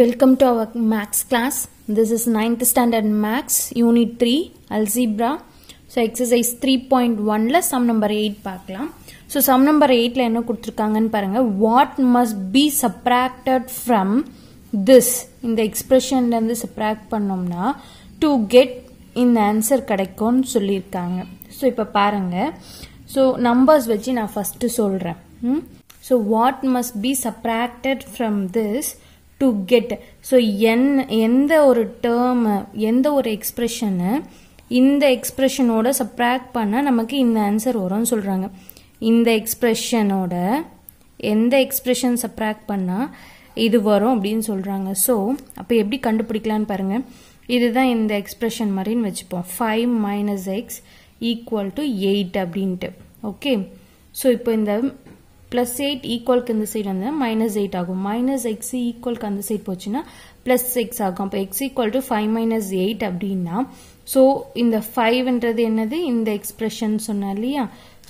Welcome to our maths class. This is 9th standard maths, unit 3, algebra. So exercise 3.1ல sum number 8 பார்க்கலாம். So sum number 8ல என்ன கொடுத்திருக்காங்கன்னு பாருங்க. What must be subtracted from this? இந்த expressionல இருந்து subtract பண்ணோம்னா to get இந்த answer கிடைக்கும்னு சொல்லியிருக்காங்க. So இப்ப பாருங்க. So numbers வச்சு நான் first சொல்றேன். ம்? So what must be subtracted from this to get so என் எந்த ஒரு டேர்மு எந்த ஒரு எக்ஸ்ப்ரெஷனு இந்த எக்ஸ்ப்ரெஷனோட சப்ராக்ட் பண்ணால் நமக்கு இந்த ஆன்சர் வரும்னு சொல்கிறாங்க இந்த எக்ஸ்ப்ரெஷனோட எந்த எக்ஸ்ப்ரெஷன் சப்ராக்ட் பண்ணால் இது வரும் அப்படின்னு சொல்கிறாங்க ஸோ அப்போ எப்படி கண்டுபிடிக்கலான்னு பாருங்கள் இதுதான் இந்த எக்ஸ்ப்ரெஷன் மாதிரின்னு வச்சுப்போம். Five minus x equal to eight அப்படின்ட்டு. ஓகே ஸோ இப்போ இந்த ப்ளஸ் எயிட் ஈக்குவலுக்கு இந்த சைடு வந்து மைனஸ் எயிட் ஆகும். மைனஸ் எக்ஸ் ஈக்குவலுக்கு அந்த சைடு போச்சுன்னா ப்ளஸ் சிக்ஸ் ஆகும். அப்போ x equal to five minus eight அப்படின்னா ஸோ இந்த ஃபைவ்ன்றது என்னது? இந்த எக்ஸ்பிரஷன் சொன்னா இல்லையா?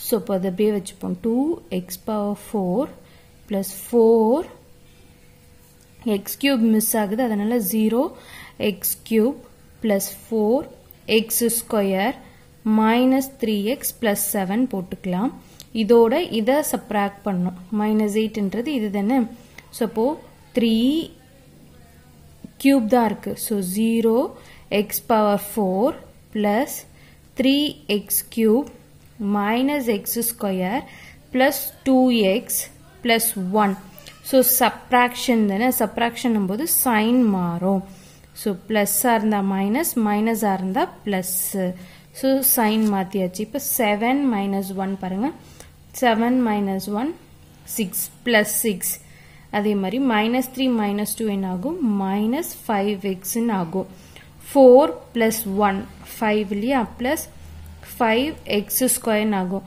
ஸோ இப்போ அதை அப்படியே வச்சுப்போம். Two x power four plus four x cube miss ஆகுது. அதனால் zero x cube plus four x square minus three x plus seven போட்டுக்கலாம். இதோட இதை சப்ராக்ட் பண்ணும் மைனஸ் எயிட்ன்றது இது தானே? ஸோ அப்போ த்ரீ கியூப் தான் இருக்கு. So zero x power four plus three x cube minus x square plus two x plus one so subtraction தானே? சப்ராக்ஷன் போது சைன் மாறும். ஸோ ப்ளஸ்ஸாக இருந்தால் மைனஸ் மைனஸாக இருந்தால் ப்ளஸ்ஸு ஸோ சைன் மாற்றியாச்சு இப்போ செவன் மைனஸ் ஒன் பாருங்கள் seven minus one six plus six அதே மாதிரி மைனஸ் த்ரீ மைனஸ் டூ என்ன ஆகும் மைனஸ் ஃபைவ் எக்ஸ்ன்னு ஆகும் ஃபோர் ப்ளஸ் ஒன் ஃபைவ் இல்லையா? ப்ளஸ் ஃபைவ் எக்ஸ் ஸ்கொயர்னு ஆகும்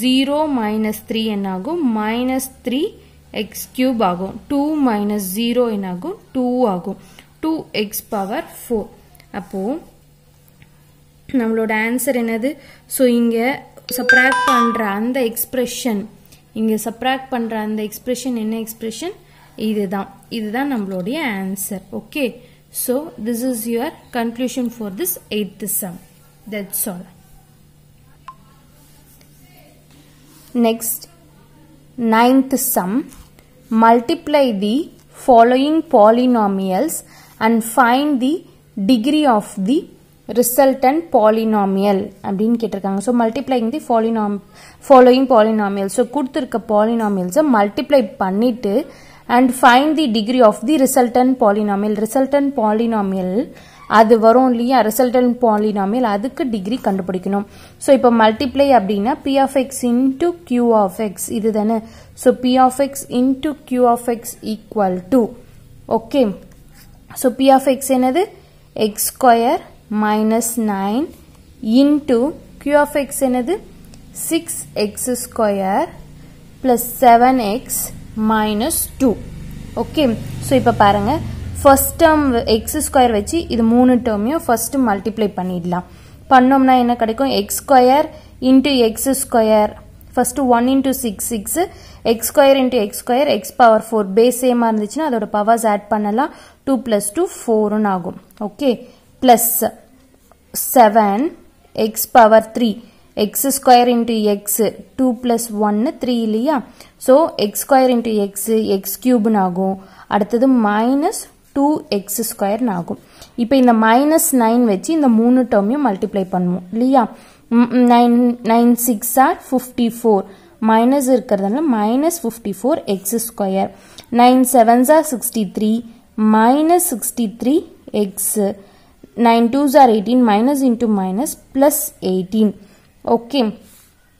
ஜீரோ மைனஸ் த்ரீ என்ன ஆகும் மைனஸ் த்ரீ எக்ஸ் கியூப் ஆகும். டூ மைனஸ் ஜீரோ என்ன ஆகும் டூ ஆகும். டூ எக்ஸ் பவர் ஃபோர் அப்போது நம்மளோட ஆன்சர் என்னது? ஸோ இங்கே சப்ராக்ட் பண்ணுற அந்த எக்ஸ்பிரஷன் இங்கே சப்ராக்ட் பண்ணுற அந்த எக்ஸ்பிரஷன் என்ன எக்ஸ்பிரஷன் இதுதான். இதுதான் நம்மளுடைய answer okay so this is your conclusion for this eighth sum that's all next ninth sum multiply the following polynomials and find the degree of the resultant polynomial அப்படின்னு கேட்டிருக்காங்க. So multiplying the polynom following polynomial so கொடுத்துருக்க பாலினாமியல்ஸை multiply பண்ணிவிட்டு and find the degree of the resultant polynomial resultant polynomial அது வரும் இல்லையா? Resultant polynomial அதுக்கு degree கண்டுபிடிக்கணும். ஸோ இப்போ மல்டிப்ளை அப்படின்னா P of x into Q of x இது தானே so P of x into Q of x equal to okay so P of x என்னது? X square minus 9 into q of x என்னது? 6x square plus 7x minus 2 okay so இப்போ பாருங்க. First term X square வச்சு இது மூணு டேர்மையும் first multiply பண்ணிடலாம். பண்ணோம்னா என்ன கிடைக்கும்? x square into x square first one into six six x square into x square x power four base same இருந்துச்சுன்னா அதோட பவர்ஸ் ஆட் பண்ணலாம். டூ ப்ளஸ் டூ ஃபோர்னு ஆகும். Okay plus 7 x power 3 x square into x 2 plus 1 3 இல்லையா? So x square into x x cube ஆகும் அடுத்தது minus 2x square ஆகும் இப்போ இந்த minus 9 வச்சு இந்த மூணு termயும் மல்டிப்ளை பண்ணுவோம். இல்லையா? Nine nine six are fifty four minus இருக்கிறதுனால minus fifty four x square nine sevens are sixty three minus sixty three x 9 2s are 18 minus into minus plus 18 okay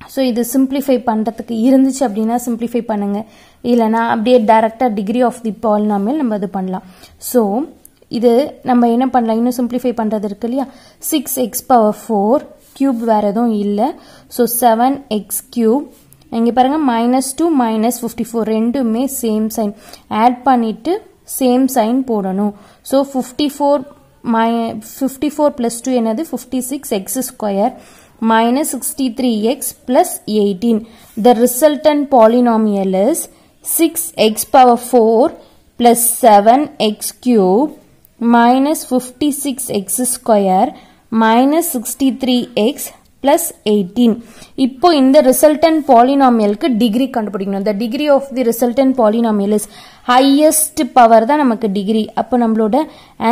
so இது simplify பண்ணுறதுக்கு இருந்துச்சு அப்படின்னா simplify பண்ணுங்கள் இல்லைனா அப்படியே டைரக்டாக degree of the polynomial நம்ம இது பண்ணலாம். ஸோ இது நம்ம என்ன பண்ணலாம்? இன்னும் சிம்பிளிஃபை பண்ணுறது இருக்கு இல்லையா? Six x power four cube வேறு எதுவும் இல்லை. ஸோ செவன் எக்ஸ் கியூப் இங்கே பாருங்கள் minus two minus fifty four ரெண்டுமே சேம் சைன் ஆட் பண்ணிவிட்டு சேம் சைன் போடணும். So fifty four my 54 plus 2 என்னது 56 x square minus 63x plus 18. The resultant polynomial is 6x power 4 plus 7x cube minus 56x square minus 63x plus 18 இப்போ இந்த resultant polynomialக்கு degree கண்டுபிடிக்கணும் the degree of the resultant polynomial is highest power தான் நமக்கு degree அப்போ நம்மளோட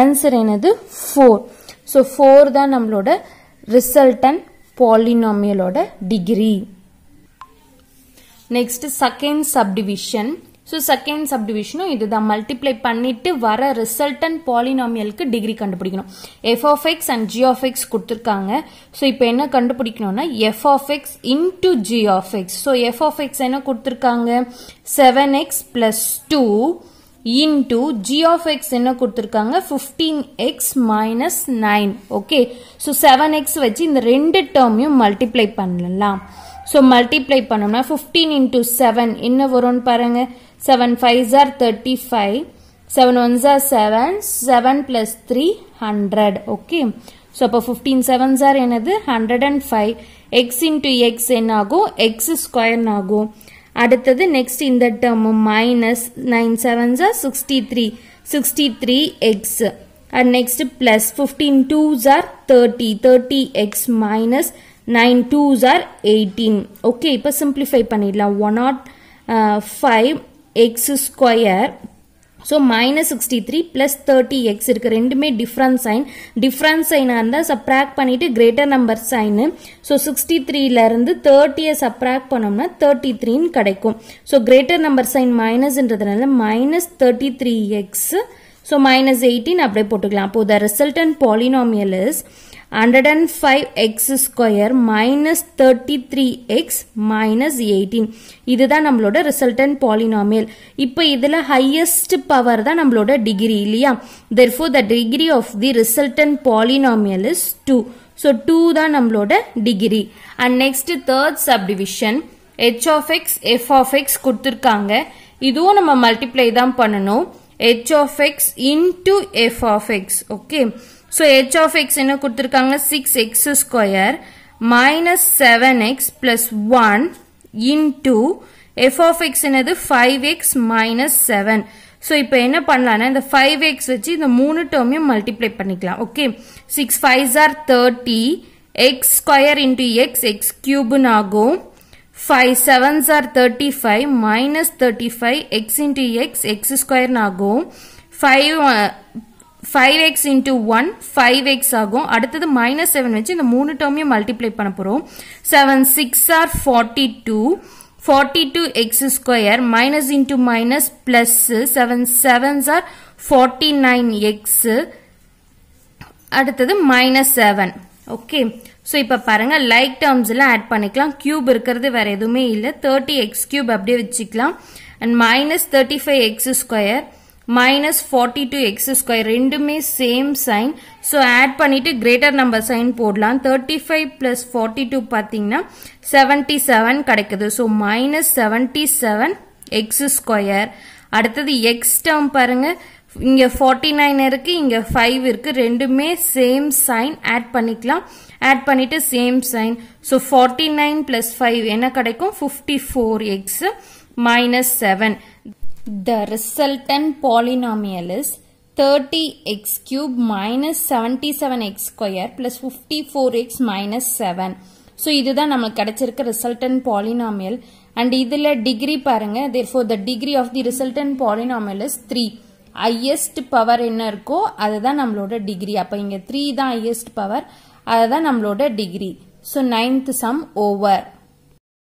answer என்னது 4 so four தான் நம்மளோட resultant polynomialோட degree next second subdivision so second சப்டிவிஷனும் இதுதான். மல்டிப்ளை பண்ணிட்டு வர ரிசல்டன் பாலினாமியலுக்கு டிகிரி கண்டுபிடிக்கணும். F of x and G of x கொடுத்துருக்காங்க. ஸோ இப்போ என்ன கண்டுபிடிக்கணும்னா F of x into G of x so F of x என்ன கொடுத்துருக்காங்க? Seven x plus two into G of x என்ன கொடுத்துருக்காங்க? Fifteen x minus nine okay so seven x வச்சு இந்த ரெண்டு டேர்மையும் மல்டிப்ளை பண்ணலாம். ஸோ மல்டிப்ளை பண்ணோம்னா ஃபிஃப்டீன் இன்டூ செவன் என்ன வரும்னு பாருங்கள் seven 7 5s thirty five seven 1s are 7, seven plus three hundred okay so அப்போ ஃபிஃப்டீன் செவன்ஸ் ஆர் என்னது? Hundred and five x into x என்ன ஆகும் எக்ஸ் ஸ்கொயர் ஆகும் அடுத்தது நெக்ஸ்ட் இந்த term minus nine sevens are sixty three sixty three x and next plus fifteen twos are thirty thirty x minus nine twos are eighteen okay இப்போ simplify பண்ணிடலாம். One nought five x square so minus sixty three plus thirty x இருக்குது ரெண்டுமே different sign different சைனாக இருந்தால் subtract பண்ணிவிட்டு greater number sign so sixty த்ரீலேருந்து தேர்ட்டியை subtract பண்ணோம்னா thirty த்ரீன்னு கிடைக்கும். So greater number sign மைனஸ்ன்றதுனால minus thirty three x so minus eighteen அப்படியே போட்டுக்கலாம். அப்போ the resultant polynomial is 105x square minus 33x minus 18 இதுதான் நம்மளோட resultant polynomial இப்போ இதுல highest power தான் நம்மளோட degree இல்லியா therefore the degree of the resultant polynomial is 2 so 2 தான் நம்மளோட degree and next third subdivision h of x f of x கொடுத்திருக்காங்க இதுவும் நம்ம multiply தான் பண்ணணும் h of x into f of x okay so H of x என்ன கொடுத்துருக்காங்க? Six x square minus seven x plus one into F of x என்னது? Five x minus seven so இப்போ என்ன பண்ணலாம்னா இந்த ஃபைவ் எக்ஸ் வச்சு இந்த மூணு டேர்மையும் மல்டிப்ளை பண்ணிக்கலாம். Okay six five are thirty x square into x x கியூப்னு ஆகும். Five sevens are thirty five minus thirty five x into x x ஸ்கொயர்னு ஆகும். Five five x into one five x ஆகும். அடுத்தது மைனஸ் செவன் வச்சு இந்த மூணு டேர்மையும் multiply பண்ண போகிறோம் seven six are forty two forty two x square minus into minus plus seven sevens are forty nine அடுத்தது மைனஸ் செவன் ஓகே ஸோ இப்போ பாருங்க லைக் டேர்ம்ஸ்ல ஆட் பண்ணிக்கலாம். cube இருக்கிறது வேற எதுவுமே இல்லை. தேர்ட்டி எக்ஸ் கியூப் அப்படியே வச்சுக்கலாம். And minus thirty five x square minus forty two x square ரெண்டுமே சேம் சைன் ஸோ ஆட் பண்ணிவிட்டு கிரேட்டர் நம்பர் சைன் போடலாம். Thirty five plus forty two பார்த்தீங்கன்னா செவன்ட்டி செவன் கிடைக்குது. So minus seventy seven x square அடுத்தது X term பாருங்க. இங்க forty nine இருக்கு இங்க ஃபைவ் இருக்குது ரெண்டுமே சேம் சைன் ஆட் பண்ணிக்கலாம். ஆட் பண்ணிவிட்டு same sign so forty nine plus five என்ன கிடைக்கும்? Fifty four x minus seven The resultant polynomial is 30x cube minus 77x square plus 54x minus 7. So இதுதான் நம்மளுக்கு கிடைச்சிருக்க ரிசல்டன் பாலினாமியல் அண்ட் இதில் degree பாருங்க. Therefore the degree of the resultant polynomial is 3 highest power என்ன இருக்கோ அதுதான் நம்மளோட degree அப்போ இங்கே த்ரீ தான் ஹையஸ்ட் பவர் அதுதான் நம்மளோட degree so ninth sum over